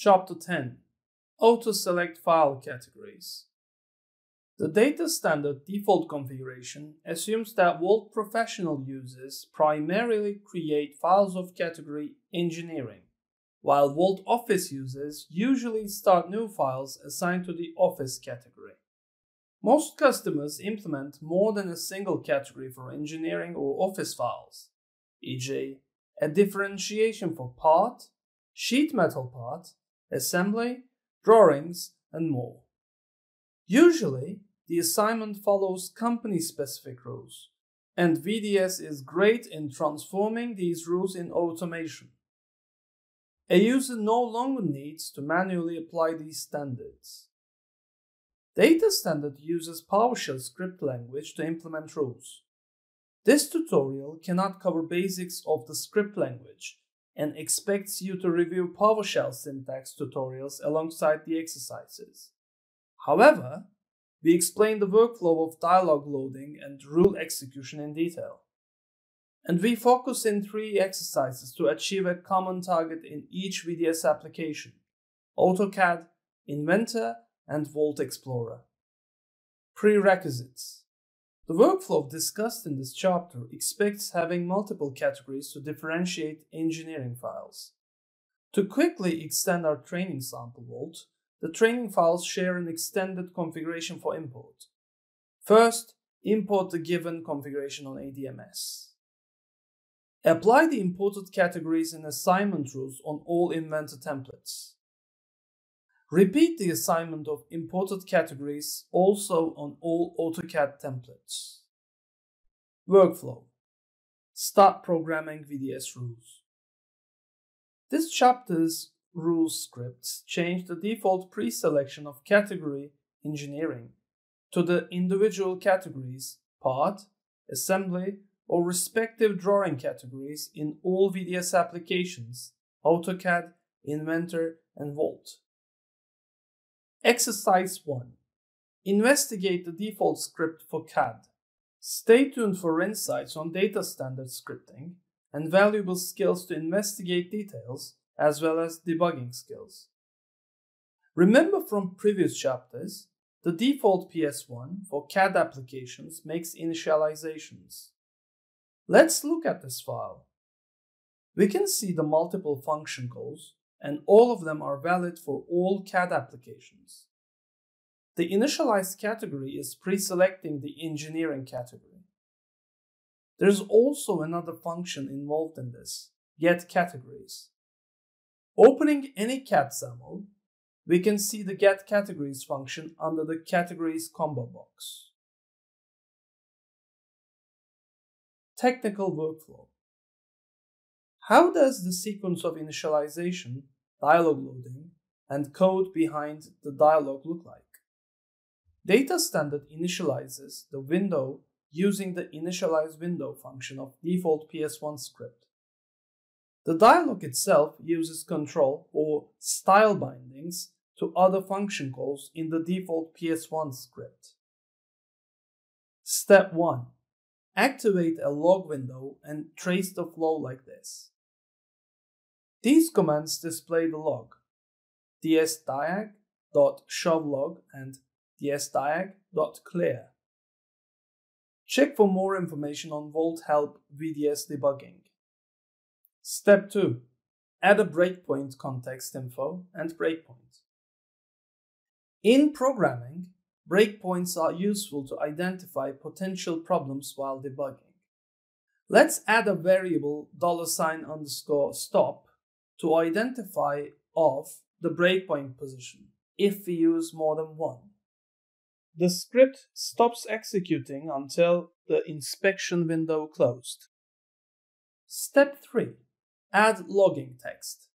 Chapter 10 Auto-select file categories. The data standard default configuration assumes that Vault professional users primarily create files of category engineering, while Vault Office users usually start new files assigned to the Office category. Most customers implement more than a single category for engineering or Office files, e.g., a differentiation for part, sheet metal part, assembly, drawings, and more. Usually, the assignment follows company-specific rules, and VDS is great in transforming these rules in automation. A user no longer needs to manually apply these standards. Data Standard uses PowerShell script language to implement rules. This tutorial cannot cover basics of the script language, and expects you to review PowerShell syntax tutorials alongside the exercises. However, we explain the workflow of dialog loading and rule execution in detail. And we focus in three exercises to achieve a common target in each VDS application AutoCAD, Inventor, and Vault Explorer. Prerequisites the workflow discussed in this chapter expects having multiple categories to differentiate engineering files. To quickly extend our training sample vault, the training files share an extended configuration for import. First, import the given configuration on ADMS. Apply the imported categories and assignment rules on all Inventor templates. Repeat the assignment of imported categories also on all AutoCAD templates. Workflow Start programming VDS rules. This chapter's rules scripts change the default pre-selection of category engineering to the individual categories, part, assembly, or respective drawing categories in all VDS applications, AutoCAD, Inventor, and Vault. Exercise 1. Investigate the default script for CAD. Stay tuned for insights on data standard scripting and valuable skills to investigate details as well as debugging skills. Remember from previous chapters, the default PS1 for CAD applications makes initializations. Let's look at this file. We can see the multiple function calls and all of them are valid for all CAD applications. The initialized category is pre-selecting the engineering category. There's also another function involved in this, get categories. Opening any CAD XAML, we can see the get categories function under the categories combo box. Technical workflow. How does the sequence of initialization, dialog loading, and code behind the dialog look like? Data standard initializes the window using the initialize window function of default PS1 script. The dialog itself uses control or style bindings to other function calls in the default PS1 script. Step 1. Activate a log window and trace the flow like this. These commands display the log dsdiag.showlog and dsdiag.clear. Check for more information on Vault Help VDS debugging. Step 2. Add a breakpoint context info and breakpoint. In programming, breakpoints are useful to identify potential problems while debugging. Let's add a variable stop to identify off the breakpoint position if we use more than one. The script stops executing until the inspection window closed. Step 3. Add logging text.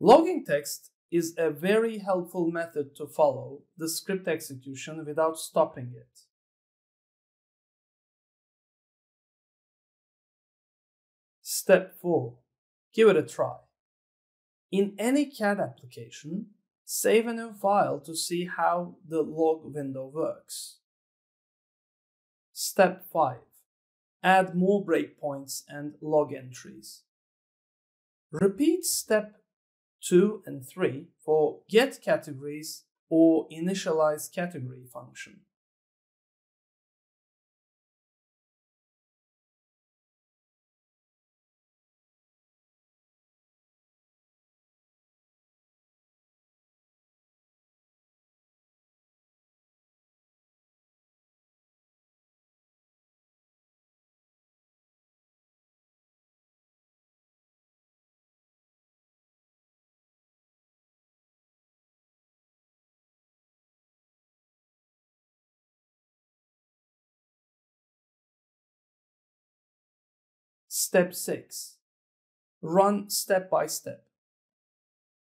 Logging text is a very helpful method to follow the script execution without stopping it. Step 4. Give it a try. In any CAD application, save a new file to see how the log window works. Step 5. Add more breakpoints and log entries. Repeat step 2 and 3 for get categories or initialize category function. Step 6. Run step by step.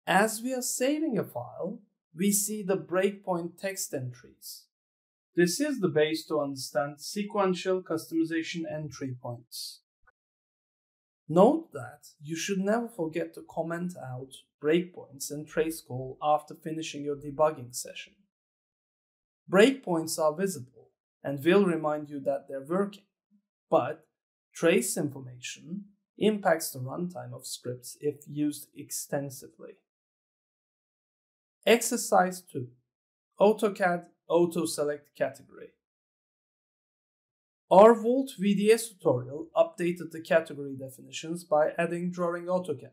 As we are saving a file, we see the breakpoint text entries. This is the base to understand sequential customization entry points. Note that you should never forget to comment out breakpoints and trace call after finishing your debugging session. Breakpoints are visible and will remind you that they're working, but Trace information impacts the runtime of scripts if used extensively. Exercise 2 AutoCAD Auto Select Category. Our Vault VDS tutorial updated the category definitions by adding Drawing AutoCAD.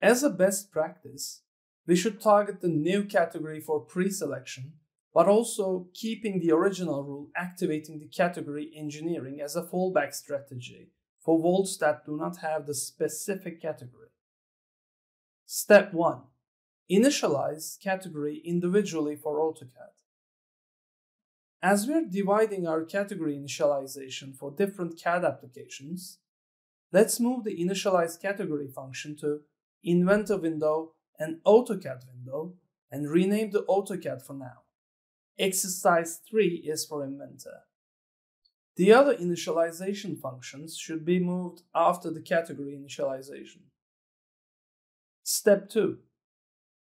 As a best practice, we should target the new category for pre-selection but also keeping the original rule activating the category engineering as a fallback strategy for vaults that do not have the specific category. Step 1. Initialize category individually for AutoCAD. As we're dividing our category initialization for different CAD applications, let's move the initialize category function to Inventor window and AutoCAD window and rename the AutoCAD for now. Exercise 3 is for Inventor. The other initialization functions should be moved after the category initialization. Step 2.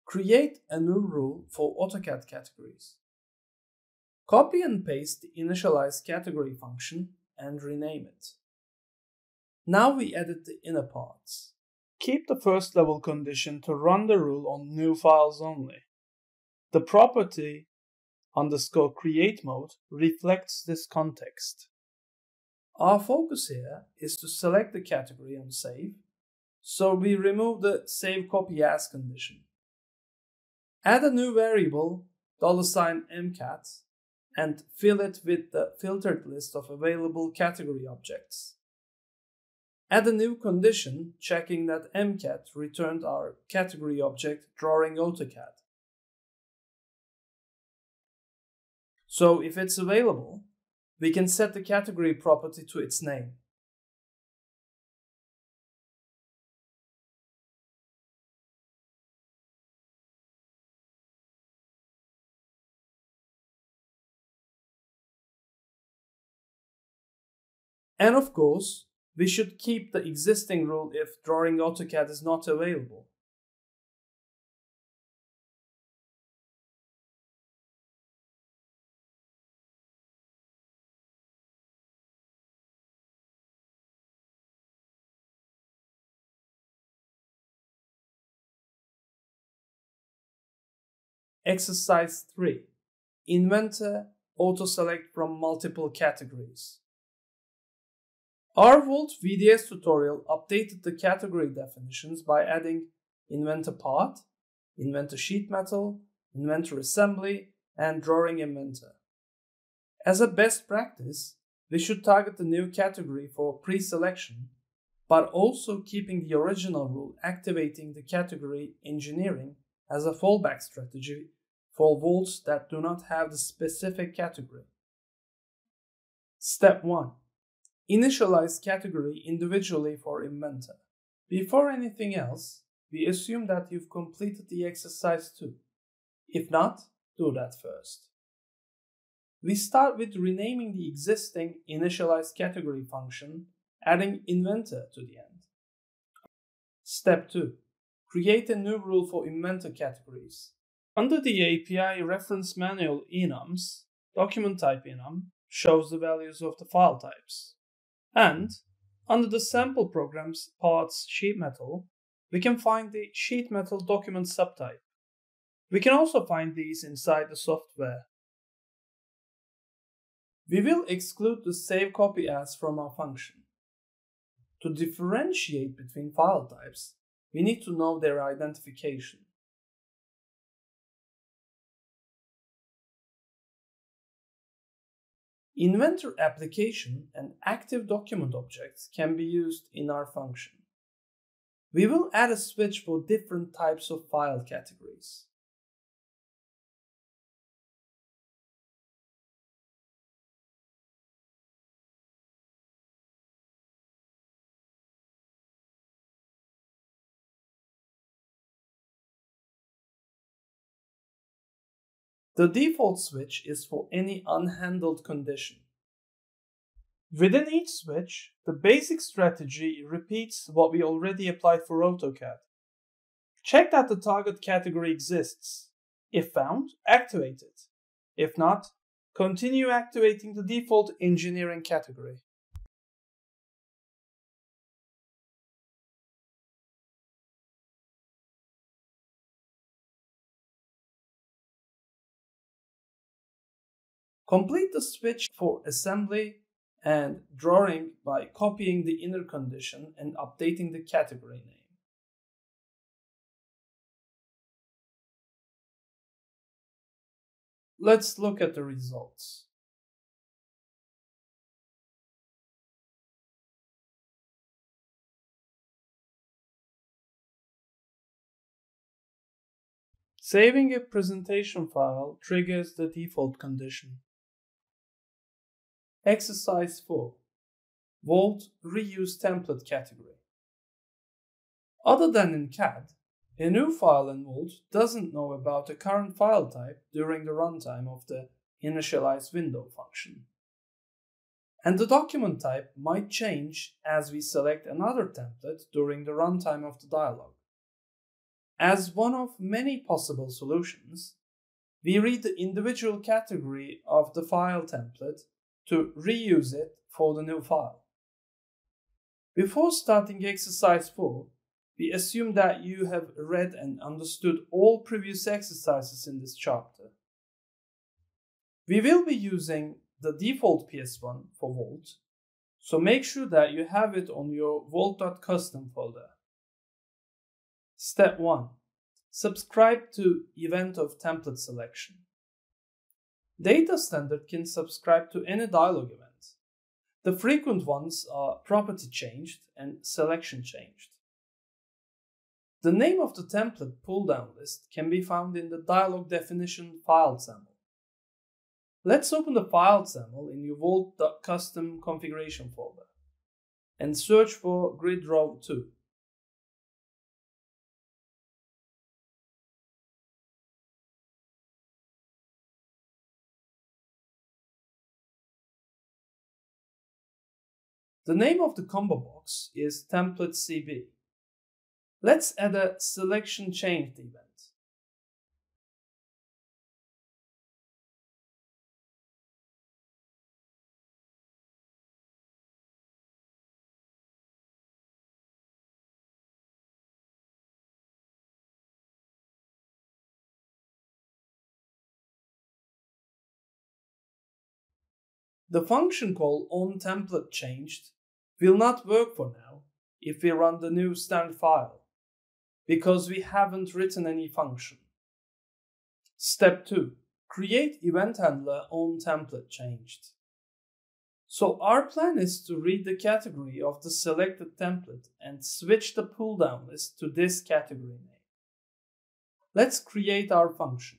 Create a new rule for AutoCAD categories. Copy and paste the initialize category function and rename it. Now we edit the inner parts. Keep the first level condition to run the rule on new files only. The property underscore create mode reflects this context. Our focus here is to select the category on save, so we remove the save copy as condition. Add a new variable $mcat and fill it with the filtered list of available category objects. Add a new condition checking that mcat returned our category object drawing AutoCAD. So if it's available, we can set the category property to its name. And of course, we should keep the existing rule if drawing AutoCAD is not available. Exercise 3. Inventor auto-select from multiple categories. Our Vault VDS tutorial updated the category definitions by adding Inventor Part, Inventor Sheet Metal, Inventor Assembly, and Drawing Inventor. As a best practice, we should target the new category for pre-selection, but also keeping the original rule activating the category engineering as a fallback strategy for vaults that do not have the specific category. Step 1. Initialize category individually for Inventor. Before anything else, we assume that you've completed the exercise two. If not, do that first. We start with renaming the existing initialize category function, adding Inventor to the end. Step 2. Create a new rule for Inventor categories. Under the API reference manual enums, document type enum shows the values of the file types. And under the sample programs parts sheet metal, we can find the sheet metal document subtype. We can also find these inside the software. We will exclude the save copy as from our function. To differentiate between file types, we need to know their identification. Inventor application and active document objects can be used in our function. We will add a switch for different types of file categories. The default switch is for any unhandled condition. Within each switch, the basic strategy repeats what we already applied for AutoCAD. Check that the target category exists. If found, activate it. If not, continue activating the default engineering category. Complete the switch for assembly and drawing by copying the inner condition and updating the category name. Let's look at the results. Saving a presentation file triggers the default condition. Exercise 4 Vault Reuse Template Category. Other than in CAD, a new file in Vault doesn't know about the current file type during the runtime of the initialize window function. And the document type might change as we select another template during the runtime of the dialog. As one of many possible solutions, we read the individual category of the file template to reuse it for the new file. Before starting exercise 4, we assume that you have read and understood all previous exercises in this chapter. We will be using the default PS1 for Vault, so make sure that you have it on your vault.custom folder. Step 1. Subscribe to Event of Template Selection. Data Standard can subscribe to any dialog event. The frequent ones are property changed and selection changed. The name of the template pull-down list can be found in the dialog definition file sample. Let's open the file sample in your Vault.custom configuration folder and search for grid row 2. The name of the combo box is template CB. Let's add a selection changed event. The function call on template changed will not work for now if we run the new stand file, because we haven't written any function. Step 2. Create event handler on template changed. So our plan is to read the category of the selected template and switch the pull down list to this category name. Let's create our function.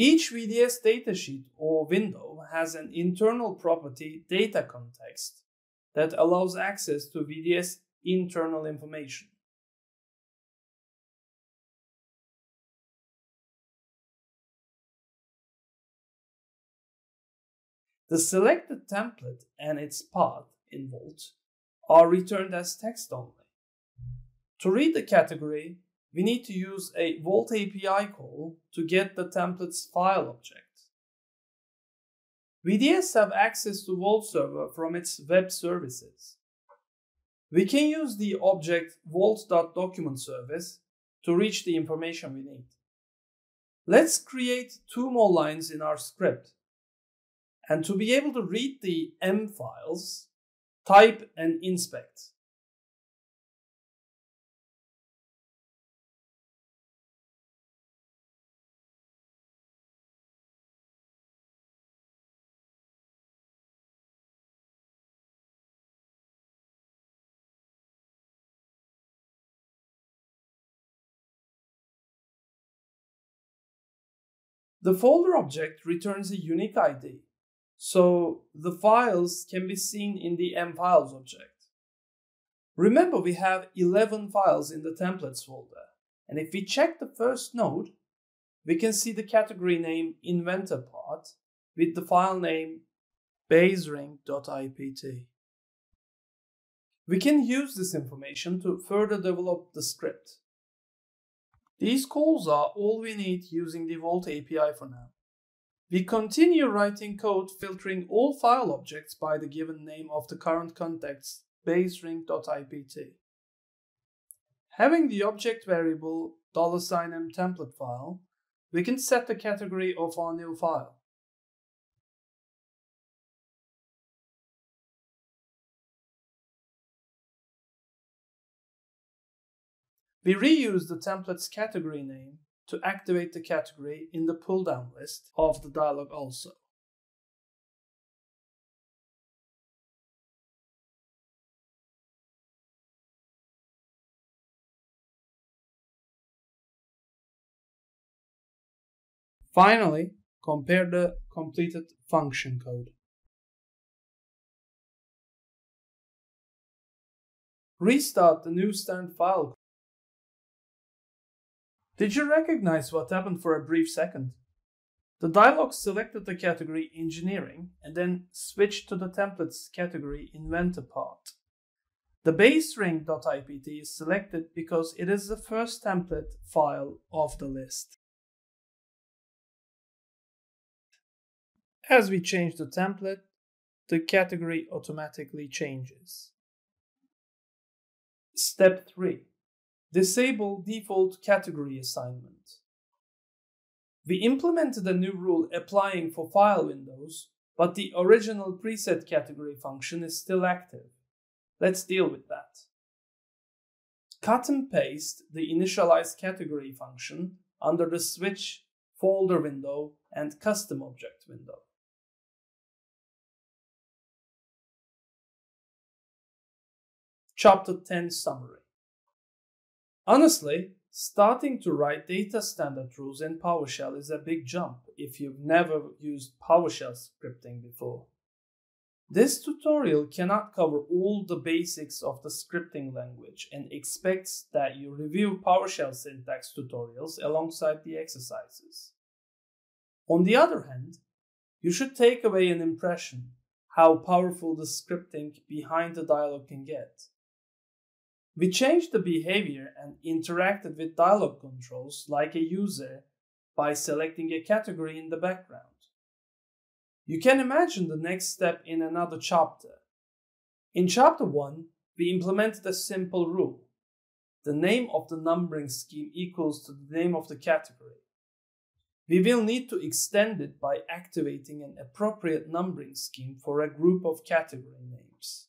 Each VDS datasheet or window has an internal property data context that allows access to VDS internal information. The selected template and its path in Vault are returned as text only. To read the category, we need to use a Vault API call to get the template's file object. VDS have access to Vault Server from its web services. We can use the object vault.document service to reach the information we need. Let's create two more lines in our script. And to be able to read the M files, type and inspect. The folder object returns a unique ID, so the files can be seen in the mfiles object. Remember we have 11 files in the templates folder, and if we check the first node, we can see the category name inventor part with the file name basering.ipt. We can use this information to further develop the script. These calls are all we need using the Vault API for now. We continue writing code filtering all file objects by the given name of the current context basering.ipt. Having the object variable $m template file, we can set the category of our new file. We reuse the template's category name to activate the category in the pull-down list of the dialog also. Finally, compare the completed function code. Restart the new stand file did you recognize what happened for a brief second? The dialog selected the category Engineering and then switched to the templates category Inventor part. The basering.ipt is selected because it is the first template file of the list. As we change the template, the category automatically changes. Step 3. Disable default category assignment. We implemented a new rule applying for file windows, but the original preset category function is still active. Let's deal with that. Cut and paste the initialize category function under the switch folder window and custom object window. Chapter 10 Summary Honestly, starting to write data standard rules in PowerShell is a big jump if you've never used PowerShell scripting before. This tutorial cannot cover all the basics of the scripting language and expects that you review PowerShell syntax tutorials alongside the exercises. On the other hand, you should take away an impression how powerful the scripting behind the dialog can get. We changed the behavior and interacted with dialog controls like a user by selecting a category in the background. You can imagine the next step in another chapter. In chapter 1, we implemented a simple rule. The name of the numbering scheme equals to the name of the category. We will need to extend it by activating an appropriate numbering scheme for a group of category names.